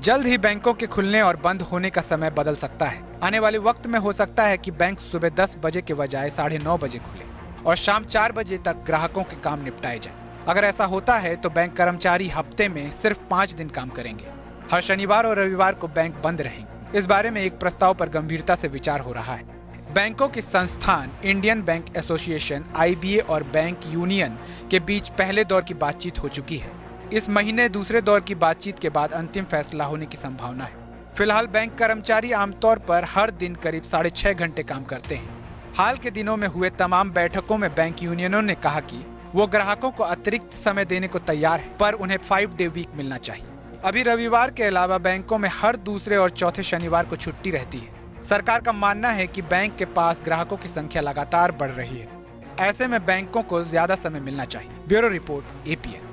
जल्द ही बैंकों के खुलने और बंद होने का समय बदल सकता है। आने वाले वक्त में हो सकता है कि बैंक सुबह 10 बजे के बजाय साढ़े नौ बजे खुले और शाम चार बजे तक ग्राहकों के काम निपटाए जाए। अगर ऐसा होता है तो बैंक कर्मचारी हफ़्ते में सिर्फ़ पाँच दिन काम करेंगे। हर शनिवार और रविवार को बैंक बंद रहेंगे। इस बारे में एक प्रस्ताव पर गंभीरता से विचार हो रहा है। बैंकों के संस्थान इंडियन बैंक एसोसिएशन, आईबीए और बैंक यूनियन के बीच पहले दौर की बातचीत हो चुकी है। इस महीने दूसरे दौर की बातचीत के बाद अंतिम फैसला होने की संभावना है। फ़िलहाल बैंक कर्मचारी आमतौर पर हर दिन करीब साढ़े छह घंटे काम करते हैं। हाल के दिनों में हुए तमाम बैठकों में बैंक यूनियनों ने कहा कि वो ग्राहकों को अतिरिक्त समय देने को तैयार है, पर उन्हें फाइव डे वीक मिलना चाहिए। अभी रविवार के अलावा बैंकों में हर दूसरे और चौथे शनिवार को छुट्टी रहती है। सरकार का मानना है कि बैंक के पास ग्राहकों की संख्या लगातार बढ़ रही है। ऐसे में बैंकों को ज़्यादा समय मिलना चाहिए। Bureau report APN